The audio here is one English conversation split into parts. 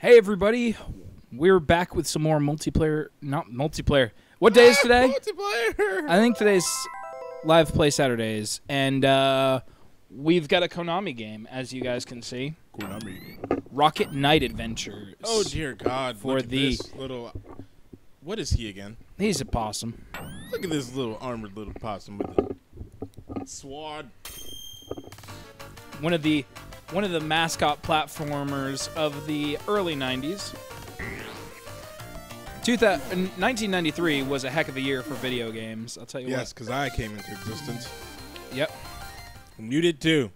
Hey everybody, we're back with some more multiplayer. Not multiplayer. What day is today? Multiplayer. I think today's live play Saturdays, and uh, we've got a Konami game, as you guys can see. Konami. Rocket Knight Adventures. Oh dear God! For Look at the- this little. What is he again? He's a possum. Look at this little armored little possum with the sword. One of the one of the mascot platformers of the early '90s. 2000, 1993 was a heck of a year for video games. I'll tell you Yes, because I came into existence. Yep. And you did too.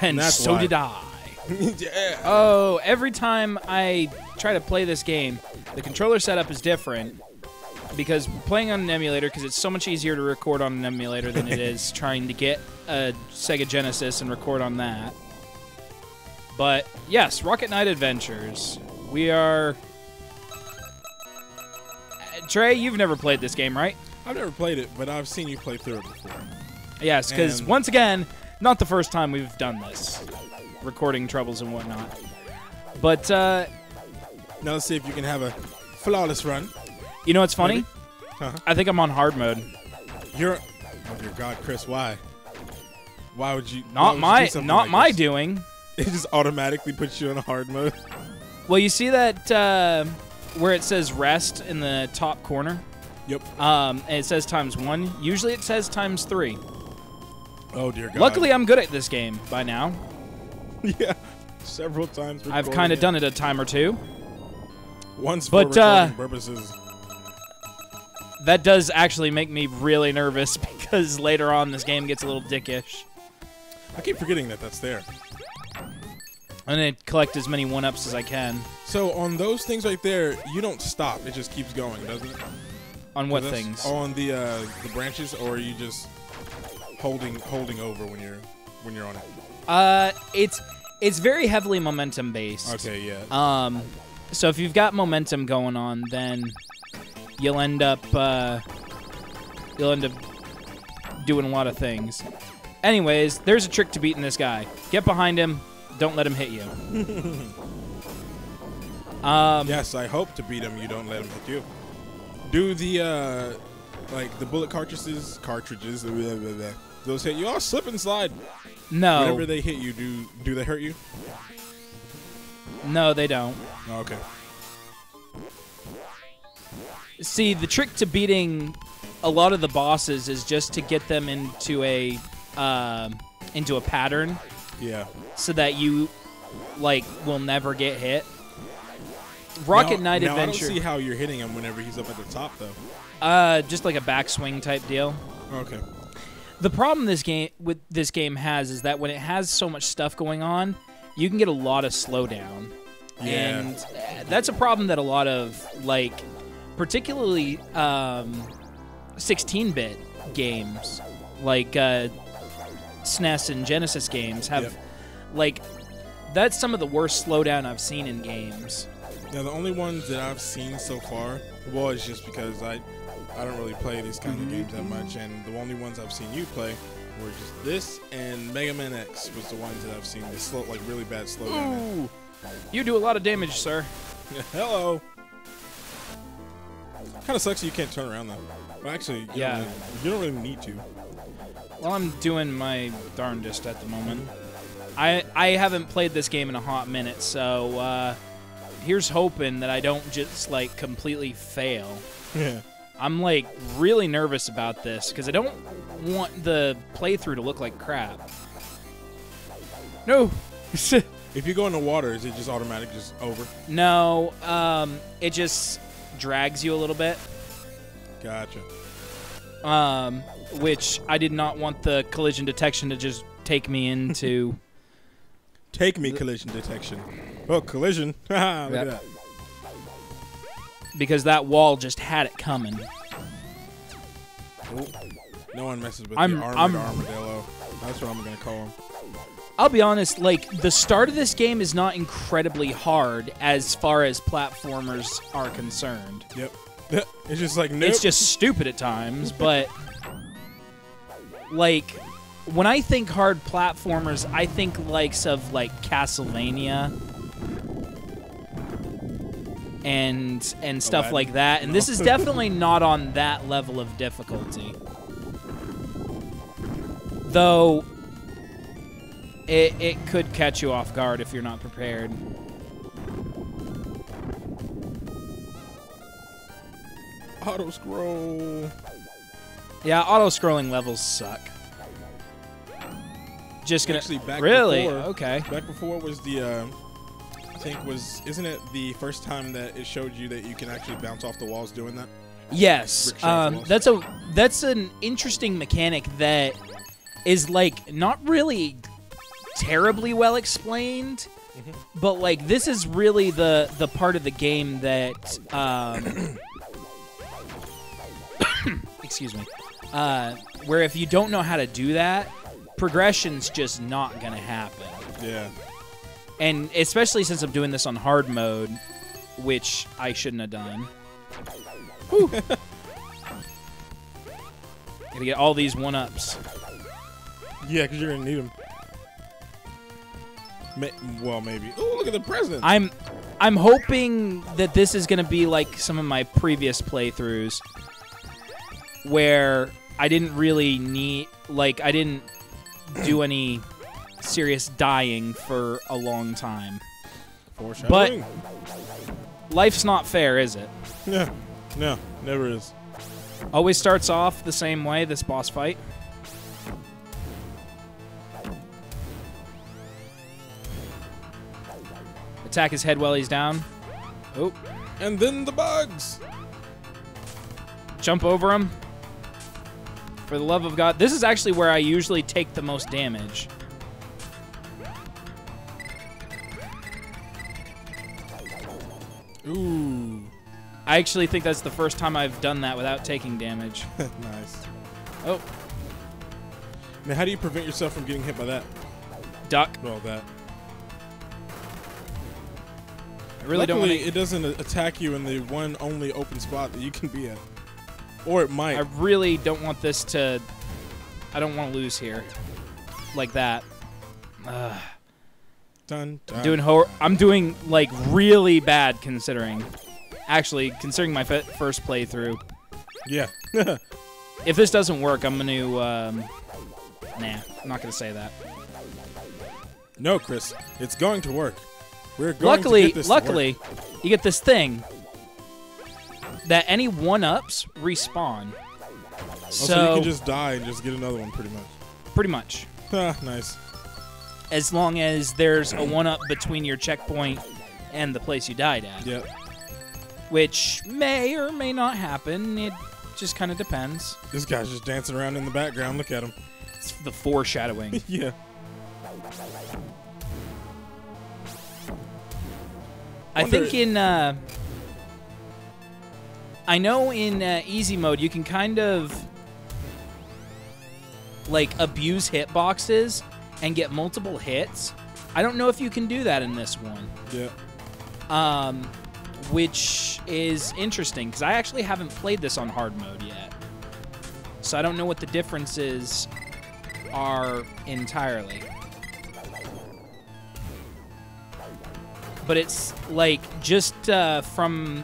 And That's so why. did I. yeah. Oh, every time I try to play this game, the controller setup is different because playing on an emulator because it's so much easier to record on an emulator than it is trying to get a Sega Genesis and record on that. But yes, Rocket Knight Adventures. We are Uh, Trey, you've never played this game, right? I've never played it, but I've seen you play through it before. Yes, because And- once again, not the first time we've done this, recording troubles and whatnot. But uh, Now let's see if you can have a flawless run. you know what's funny? Uh-huh. I think I'm on hard mode. You're. Oh dear God, Chris, why? Why would you? Not would you my, do not like my this? doing. It just automatically puts you in a hard mode. Well, you see that uh, where it says rest in the top corner. Yep. Um, and it says times one. Usually it says times three. Oh dear God. Luckily, I'm good at this game by now. yeah, several times. I've kind of done it a time or two. once but, for uh, recording purposes. That does actually make me really nervous because later on this game gets a little dickish. I keep forgetting that that's there. I'm gonna collect as many one ups as I can. So on those things right there, you don't stop. It just keeps going, doesn't it? On what things? On the uh, the branches, or are you just holding holding over when you're when you're on it? Uh, it's it's very heavily momentum based. Okay, yeah. Um, so if you've got momentum going on, then you'll end up uh, you'll end up doing a lot of things. Anyways, there's a trick to beating this guy. Get behind him. Don't let him hit you. um, yes, I hope to beat him. You don't let him hit you. Do the uh, like the bullet cartridges cartridges blah, blah, blah, those hit you? Oh, slip and slide. no, Whenever they hit you, do do they hurt you? no, they don't. Oh, okay. See, the trick to beating a lot of the bosses is just to get them into a um into a pattern Yeah. so that you like will never get hit. Rocket now, Knight now Adventure, I don't see how you're hitting him whenever he's up at the top, though. uh, just like a backswing type deal. Okay. The problem this game with this game has is that when it has so much stuff going on, you can get a lot of slowdown, Yeah. and uh, that's a problem that a lot of like, particularly um, 16-bit games like uh, SNES and Genesis games have Yep. like that's some of the worst slowdown I've seen in games. Now the only ones that I've seen so far was just because I I don't really play these kinds of mm-hmm. games that much, and the only ones I've seen you play were just this and Mega Man X was the ones that I've seen the slow like really bad slowdown. Ooh, you do a lot of damage, sir. Hello. Kind of sucks you can't turn around though. Well, actually, you Yeah. don't really, you don't really need to. Well, I'm doing my darndest at the moment. I I haven't played this game in a hot minute, so uh, here's hoping that I don't just like completely fail. Yeah. I'm like really nervous about this because I don't want the playthrough to look like crap. No, If you go in the water, is it just automatic, just over? no, um, it just drags you a little bit. Gotcha. Um, which I did not want the collision detection to just take me into. Take me collision detection. Oh, collision! Look Yep. at that. because that wall just had it coming. Oh, no one messes with I'm- the armored I'm- armadillo. That's what I'm gonna call him. I'll be honest, like the start of this game is not incredibly hard as far as platformers are concerned. Yep. It's just like nope. It's just stupid at times, but like when I think hard platformers, I think likes of like Castlevania and and oh, stuff Aladdin? like that. And this is definitely not on that level of difficulty. Though it it could catch you off guard if you're not prepared. Auto scroll. Yeah, auto scrolling levels suck. Just gonna Actually, back really before- okay. Back before was the, uh, I think was isn't it the first time that it showed you that you can actually bounce off the walls doing that? Yes, um, that's a that's an interesting mechanic that is like not really terribly well explained, Mm-hmm. but like this is really the the part of the game that um, excuse me, uh, where if you don't know how to do that, progression's just not gonna happen. Yeah. And especially since I'm doing this on hard mode, which I shouldn't have done. Gotta get all these one ups. Yeah, because you're gonna need them. Ma- well, maybe. Oh, look at the presents. I'm I'm hoping that this is gonna be like some of my previous playthroughs where I didn't really need like I didn't do any serious dying for a long time. But Life's not fair, is it? Yeah. No, never is. Always starts off the same way, this boss fight. Attack his head while he's down. Oh, And then the bugs. jump over him. For the love of God. This is actually where I usually take the most damage. Ooh. I actually think that's the first time I've done that without taking damage. nice. Oh, Now, how do you prevent yourself from getting hit by that? duck. Well, that. I really don't want it doesn't attack you in the one only open spot that you can be at. Or it might. I really don't want this to. I don't want to lose here, like that. Ugh. dun, dun. doing hor- I'm doing like really bad considering. Actually, considering my f- first playthrough, Yeah. if this doesn't work, I'm gonna. Um, nah, I'm not gonna say that. no, Chris. It's going to work. We're going to luckily, get this to work. luckily, you get this thing that any one ups respawn. Oh, So, so you can just die and just get another one, pretty much. pretty much, Ah, nice. as long as there's a one up between your checkpoint and the place you died at, Yep. which may or may not happen. It just kind of depends. This guy's just dancing around in the background. Look at him. It's the foreshadowing. yeah. I Wonder- think in uh, I know in uh, easy mode you can kind of like abuse hitboxes and get multiple hits. I don't know if you can do that in this one, Yeah. um, which is interesting because I actually haven't played this on hard mode yet, so I don't know what the differences are entirely. but it's like just uh, from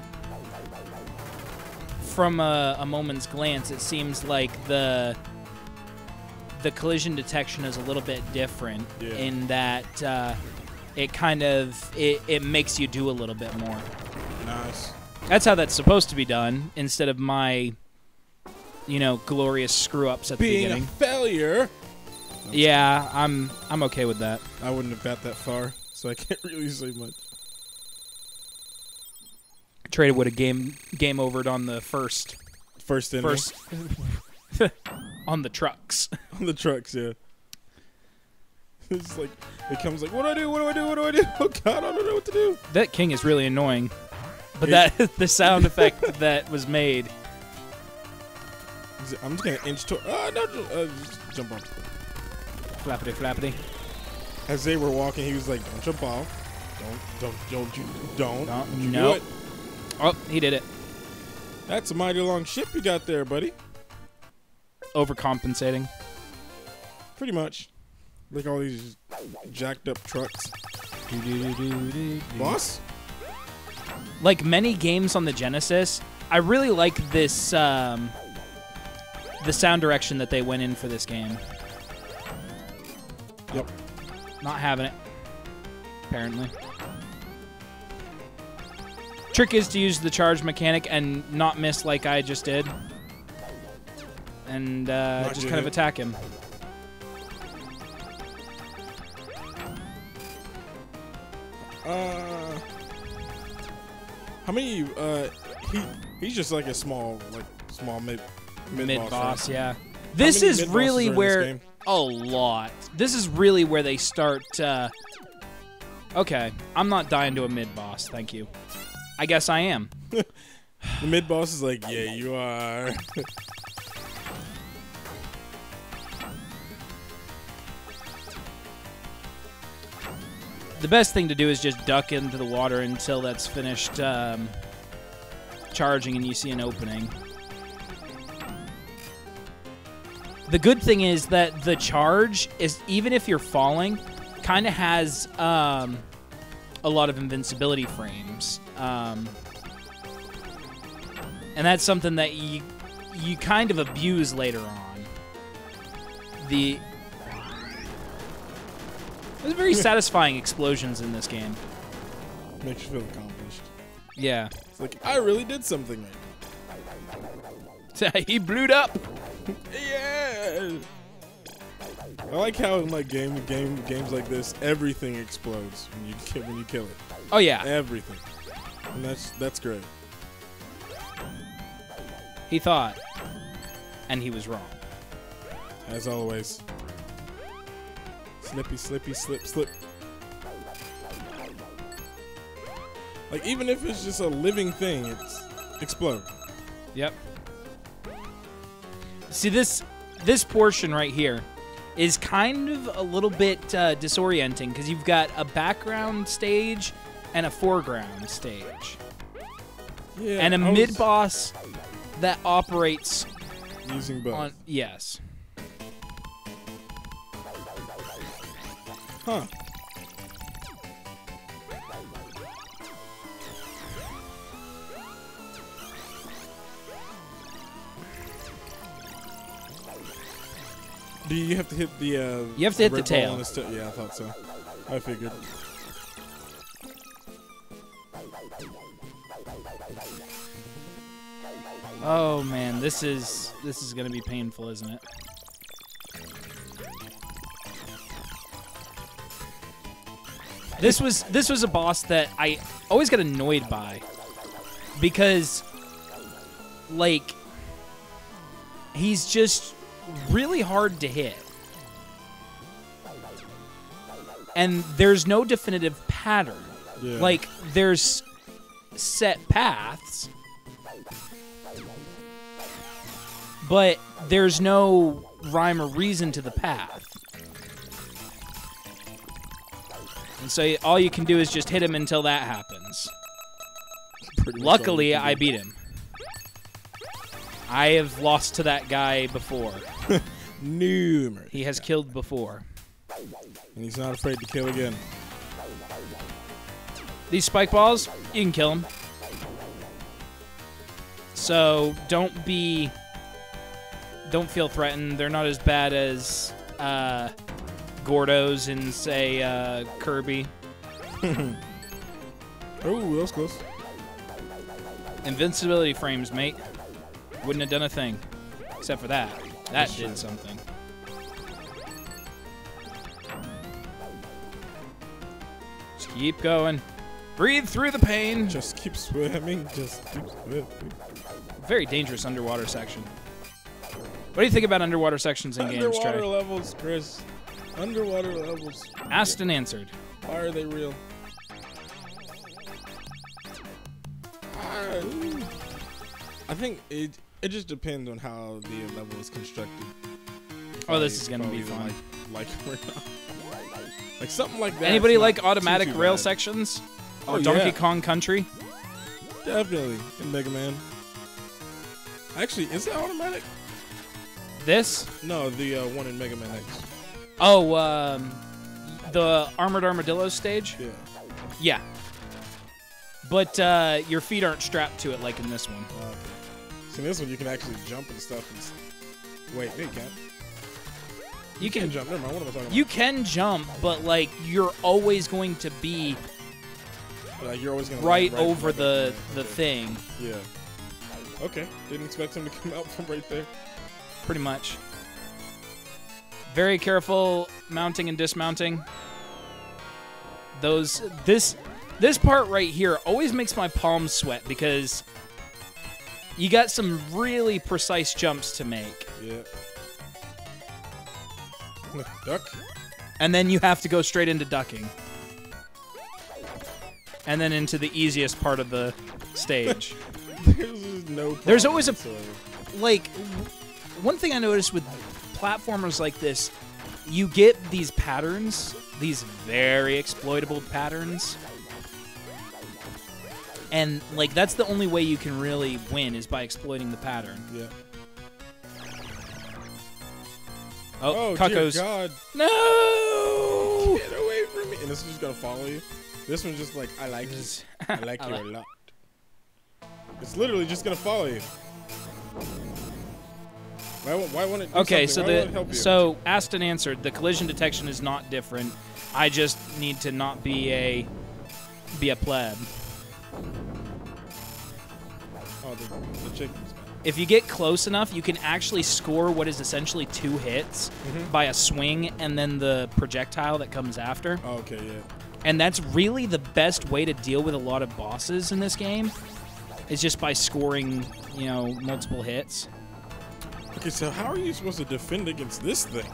from a, a moment's glance, it seems like the the collision detection is a little bit different Yeah. in that uh, it kind of it, it makes you do a little bit more. Nice. That's how that's supposed to be done instead of my you know glorious screw ups at the Being a beginning. failure. Yeah, I'm I'm okay with that. I wouldn't have got that far, so I can't really say much. Traded would have game game overed on the first First in first on the trucks. on the trucks, yeah. It's like it comes like, what do I do? What do I do? What do I do? Oh God, I don't know what to do. That king is really annoying. But It- that the sound effect that was made. I'm just gonna inch to. Ah, no, ju- uh, just jump off. Flappity flappity. As they were walking, he was like, "Don't jump off. Don't, don't, don't you, don't, Don't- you do it." Oh, he did it. That's a mighty long ship you got there, buddy. Overcompensating. Pretty much. Like all these jacked up trucks. Boss? like many games on the Genesis, I really like this um, the sound direction that they went in for this game. Yep. Not having it. Apparently. Trick is to use the charge mechanic and not miss like I just did. And uh, just kind of attack him. Uh, how many? Uh, he he's just like a small, like small mid mid, Mid boss, right? yeah. This is really are in this where a lot. This is really where they start. Uh, okay, I'm not dying to a mid boss. Thank you. I guess I am. The mid boss is like, yeah, you are. The best thing to do is just duck into the water until that's finished um, charging and you see an opening. The good thing is that the charge is even if you're falling, kind of has um, a lot of invincibility frames, um, and that's something that you you kind of abuse later on. The there's very satisfying explosions in this game. Makes you feel accomplished. Yeah, It's like I really did something right. he blew up. Yeah. I like how in like game game games like this, everything explodes when you kill when you kill it. Oh yeah, Everything, and that's that's great. he thought, and he was wrong. As always. Slippy, slippy, slip, slip. Like even if it's just a living thing, it's explode. Yep. See this this portion right here is kind of a little bit uh, disorienting because you've got a background stage and a foreground stage, Yeah. and a was mid boss that operates using both. on yes. huh. Do you have to hit the? Uh, You have to hit the tail. the yeah, I thought so. I figured. Oh man, this is this is gonna be painful, isn't it? This was this was a boss that I always got annoyed by because like he's just really hard to hit. And there's no definitive pattern. Yeah. Like there's set paths, but there's no rhyme or reason to the path. And so all you can do is just hit him until that happens. Pretty Luckily, I beat him. I have lost to that guy before. numerous. He has killed before. and he's not afraid to kill again. These spike balls, you can kill them. So don't be, don't feel threatened. They're not as bad as uh, Gordos in say uh, Kirby. Oh, that was close. Invincibility frames, mate. Wouldn't have done a thing, except for that. That That's did true. something. Just keep going. Breathe through the pain. Just keep swimming. Just keep swimming. Very dangerous underwater section. What do you think about underwater sections in games, Underwater levels, Chris. Underwater levels. Asked and answered. Why are they real? I think it it just depends on how the level is constructed. If Oh, I- this is gonna be fun. Like, like or not. Like something like that. Anybody like not too, automatic too rail bad. sections? Or Oh, Donkey yeah. Kong Country? Definitely in Mega Man. Actually, is it automatic? This? No, the uh, one in Mega Man X. Oh, um, the Armored Armadillo stage? Yeah. Yeah. but uh, your feet aren't strapped to it like in this one. Okay. See, this one you can actually jump and stuff. And Wait, no, you can't. You can can jump. Never mind. What am I talking about? you can jump, but like you're always going to be? Like you're always gonna right land over right the there. the thing, Yeah. Okay. Didn't expect him to come out from right there. Pretty much. Very careful mounting and dismounting. Those this this part right here always makes my palms sweat because you got some really precise jumps to make. Yeah. Duck. And then you have to go straight into ducking. And then into the easiest part of the stage. There's no. There's always a- like one thing I noticed with platformers like this, you get these patterns, these very exploitable patterns. And like that's the only way you can really win is by exploiting the pattern. Yeah. Oh, Oh, Cuckoos. dear God! No! Get away from me! And this one's just gonna follow you. This one's just like I like you. I like I you like- a lot. It's literally just gonna follow you. Why, why won't it? Okay, something? so the so asked and answered. The collision detection is not different. I just need to not be a be a pleb. oh, the, the chickens. If you get close enough, you can actually score what is essentially two hits Mhm. by a swing and then the projectile that comes after. Oh, okay, yeah. And that's really the best way to deal with a lot of bosses in this game. Is just by scoring, you know, multiple hits. Okay, so how are you supposed to defend against this thing?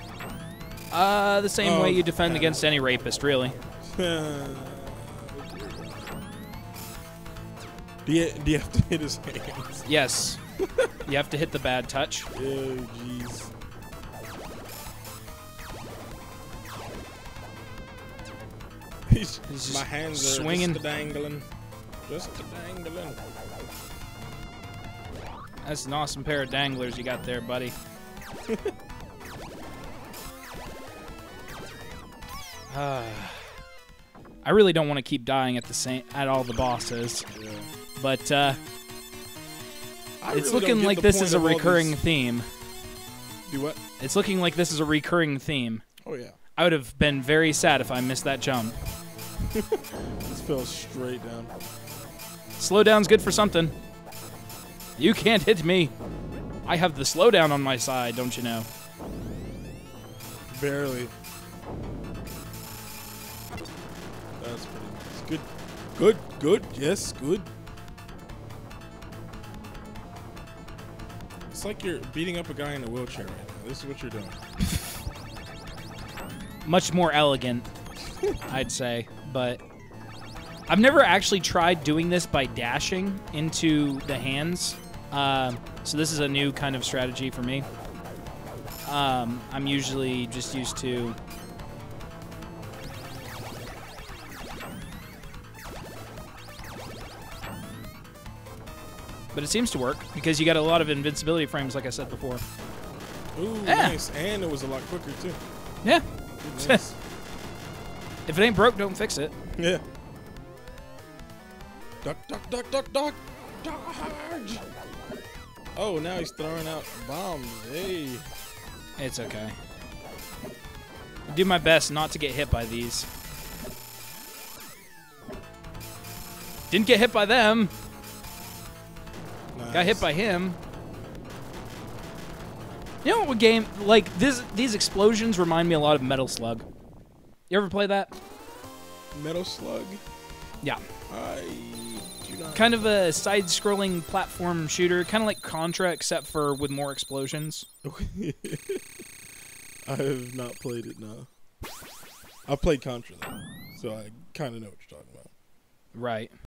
Uh, the same Oh, way you defend yeah. against any rapist, really. do you do you have to hit his hands? Yes. you have to hit the bad touch. Oh, jeez. He's, He's just my hands are swinging. just dangling, just dangling. That's an awesome pair of danglers you got there, buddy. Ah. I really don't want to keep dying at the same at all the bosses, Yeah. but uh, it's really looking like this is a recurring theme. Do what? It's looking like this is a recurring theme. Oh yeah, I would have been very sad if I missed that jump. this fell straight down. Slowdown's good for something. You can't hit me. I have the slowdown on my side, don't you know? Barely. That's pretty nice. Good, good, good. Yes, good. It's like you're beating up a guy in a wheelchair right now. This is what you're doing. much more elegant, I'd say. But I've never actually tried doing this by dashing into the hands. Um, so this is a new kind of strategy for me. Um, I'm usually just used to. But it seems to work because you got a lot of invincibility frames, like I said before. Ooh, Yeah. nice. And it was a lot quicker too. Yeah. Nice. If it ain't broke, don't fix it. yeah. Duck, duck, duck, duck, duck. Dodge. Oh, now he's throwing out bombs. Hey. It's okay. Do my best not to get hit by these. Didn't get hit by them. Got hit by him. You know what game like this these explosions remind me a lot of Metal Slug. You ever play that? Metal Slug. Yeah. I. Kind of a side-scrolling platform shooter, kind of like Contra except for with more explosions. I have not played it. No. I played Contra though, so I kind of know what you're talking about. Right.